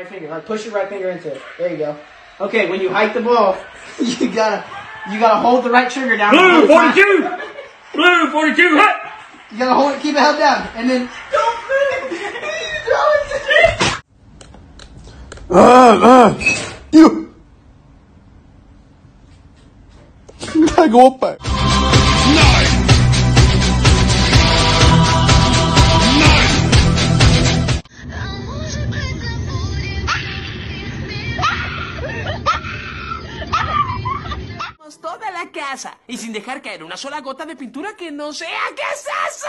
Or push your right finger into it. There you go. Okay, when you hike the ball, you gotta you gotta hold the right trigger down. Blue 42! Blue 42, hut! You gotta hold it, keep it held down, and then don't move it. Throw it to Uh, uh, you. gotta go up back. Casa y sin dejar caer una sola gota de pintura que no sea. ¿Qué es eso?